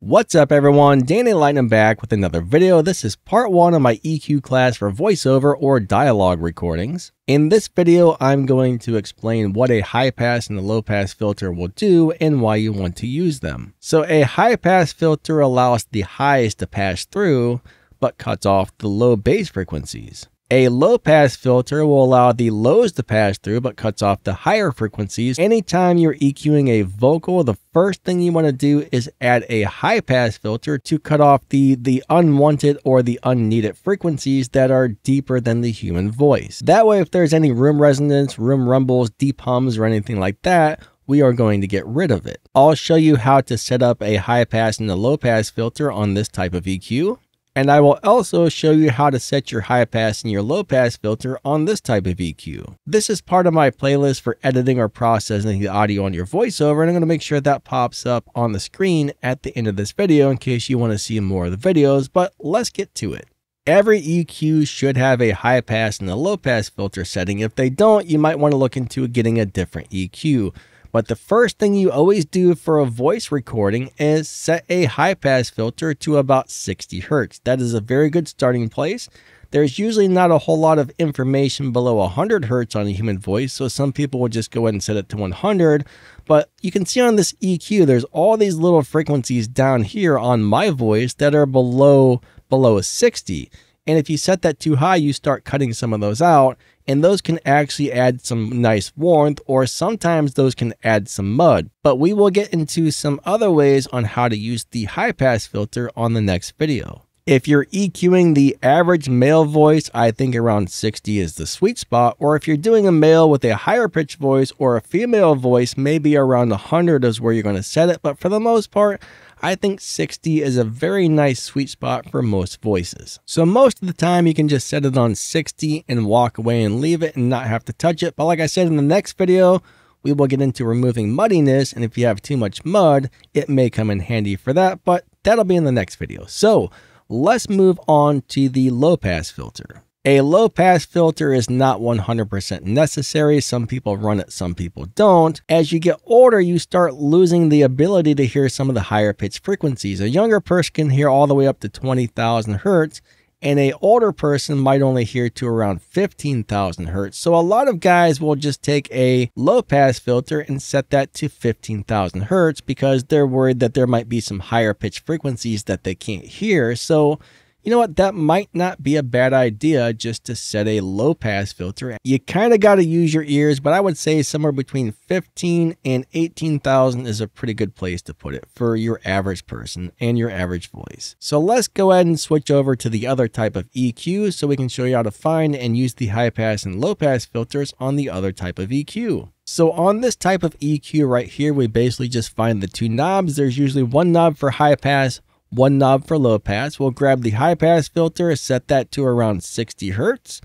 What's up everyone, Danny Lightning back with another video. This is part one of my EQ class for voiceover or dialogue recordings. In this video, I'm going to explain what a high pass and a low pass filter will do and why you want to use them. So a high pass filter allows the highs to pass through, but cuts off the low bass frequencies. A low pass filter will allow the lows to pass through but cuts off the higher frequencies. Anytime you're EQing a vocal, the first thing you want to do is add a high pass filter to cut off the, the unwanted or the unneeded frequencies that are deeper than the human voice. That way, if there's any room resonance, room rumbles, deep hums, or anything like that, we are going to get rid of it. I'll show you how to set up a high pass and a low pass filter on this type of EQ. And I will also show you how to set your high pass and your low pass filter on this type of EQ. This is part of my playlist for editing or processing the audio on your voiceover and I'm going to make sure that pops up on the screen at the end of this video in case you want to see more of the videos, but let's get to it. Every EQ should have a high pass and a low pass filter setting. If they don't, you might want to look into getting a different EQ. But the first thing you always do for a voice recording is set a high pass filter to about 60 hertz. That is a very good starting place. There's usually not a whole lot of information below 100 hertz on a human voice, so some people will just go ahead and set it to 100. But you can see on this EQ, there's all these little frequencies down here on my voice that are below below 60. And if you set that too high, you start cutting some of those out, and those can actually add some nice warmth, or sometimes those can add some mud. But we will get into some other ways on how to use the high pass filter on the next video. If you're EQing the average male voice, I think around 60 is the sweet spot. Or if you're doing a male with a higher pitched voice or a female voice, maybe around 100 is where you're going to set it. But for the most part, I think 60 is a very nice sweet spot for most voices. So most of the time you can just set it on 60 and walk away and leave it and not have to touch it. But like I said in the next video, we will get into removing muddiness and if you have too much mud, it may come in handy for that, but that'll be in the next video. So let's move on to the low pass filter. A low pass filter is not 100% necessary. Some people run it, some people don't. As you get older, you start losing the ability to hear some of the higher pitch frequencies. A younger person can hear all the way up to 20,000 hertz, and a older person might only hear to around 15,000 hertz. So a lot of guys will just take a low pass filter and set that to 15,000 hertz because they're worried that there might be some higher pitch frequencies that they can't hear. So you know what? That might not be a bad idea just to set a low pass filter. You kind of got to use your ears, but I would say somewhere between 15 and 18,000 is a pretty good place to put it for your average person and your average voice. So let's go ahead and switch over to the other type of EQ so we can show you how to find and use the high pass and low pass filters on the other type of EQ. So on this type of EQ right here, we basically just find the two knobs. There's usually one knob for high pass, one knob for low pass. We'll grab the high pass filter, set that to around 60 hertz,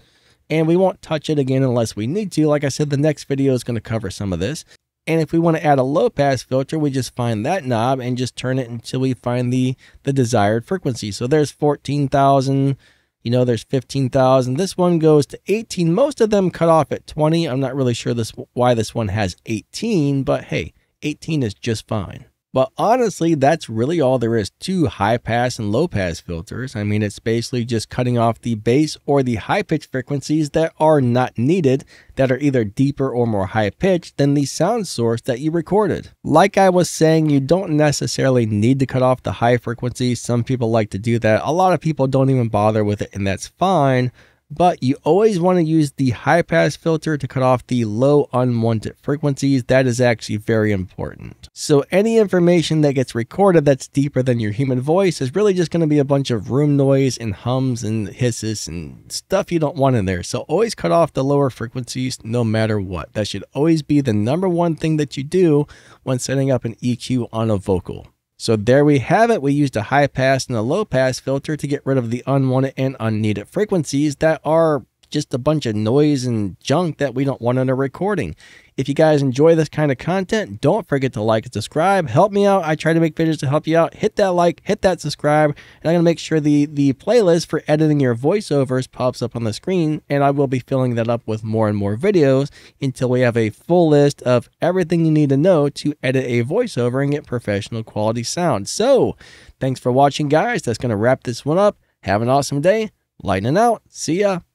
and we won't touch it again unless we need to. Like I said, the next video is going to cover some of this. And if we want to add a low pass filter, we just find that knob and just turn it until we find the, the desired frequency. So there's 14,000, you know, there's 15,000. This one goes to 18. Most of them cut off at 20. I'm not really sure this why this one has 18, but hey, 18 is just fine. But honestly, that's really all there is to high pass and low pass filters. I mean, it's basically just cutting off the bass or the high pitch frequencies that are not needed, that are either deeper or more high pitched than the sound source that you recorded. Like I was saying, you don't necessarily need to cut off the high frequencies. Some people like to do that. A lot of people don't even bother with it, and that's fine but you always want to use the high pass filter to cut off the low unwanted frequencies. That is actually very important. So any information that gets recorded that's deeper than your human voice is really just going to be a bunch of room noise and hums and hisses and stuff you don't want in there. So always cut off the lower frequencies no matter what. That should always be the number one thing that you do when setting up an EQ on a vocal. So there we have it. We used a high pass and a low pass filter to get rid of the unwanted and unneeded frequencies that are just a bunch of noise and junk that we don't want in a recording. If you guys enjoy this kind of content, don't forget to like and subscribe. Help me out. I try to make videos to help you out. Hit that like, hit that subscribe, and I'm going to make sure the, the playlist for editing your voiceovers pops up on the screen, and I will be filling that up with more and more videos until we have a full list of everything you need to know to edit a voiceover and get professional quality sound. So, thanks for watching, guys. That's going to wrap this one up. Have an awesome day. Lightning out. See ya.